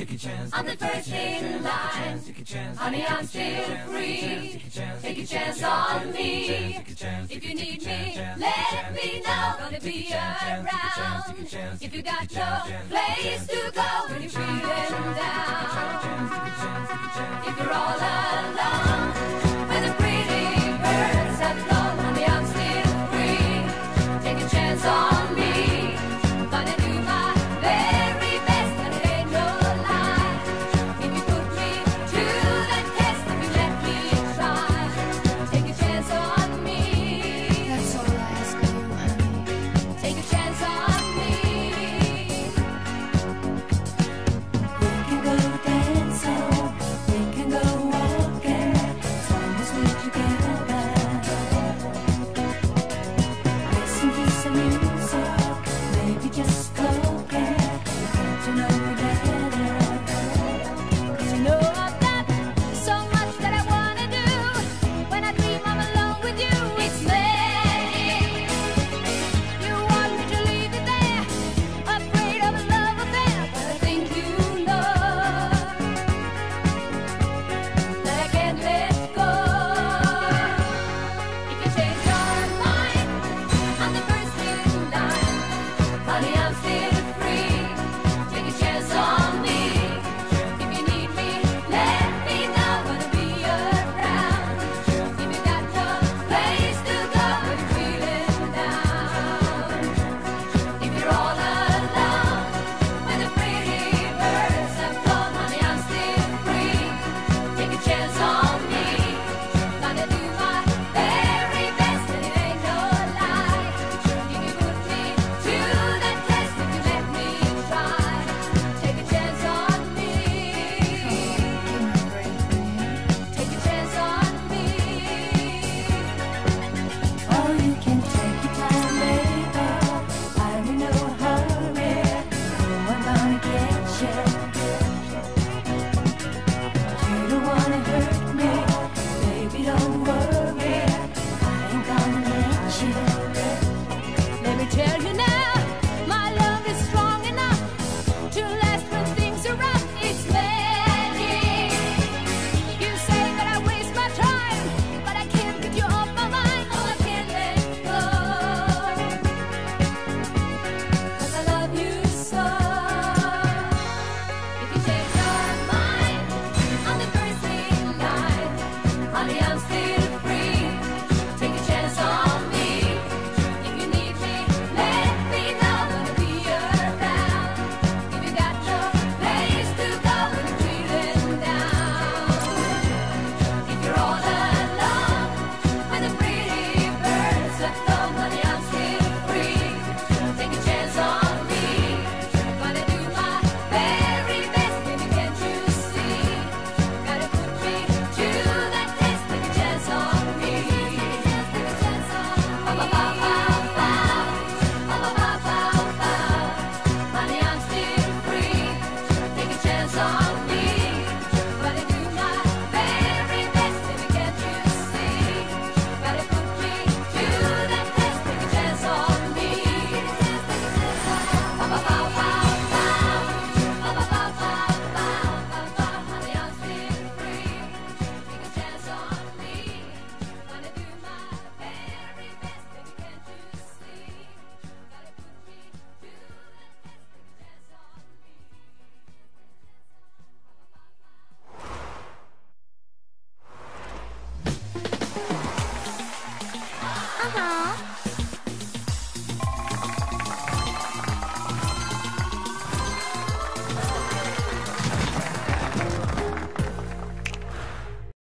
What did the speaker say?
Take a chance. I'm the first in line. Take a chance. Honey, I'm still free. Take a chance on me. If you need me, let me know. Gonna be around. If you got no place to go, when you're feeling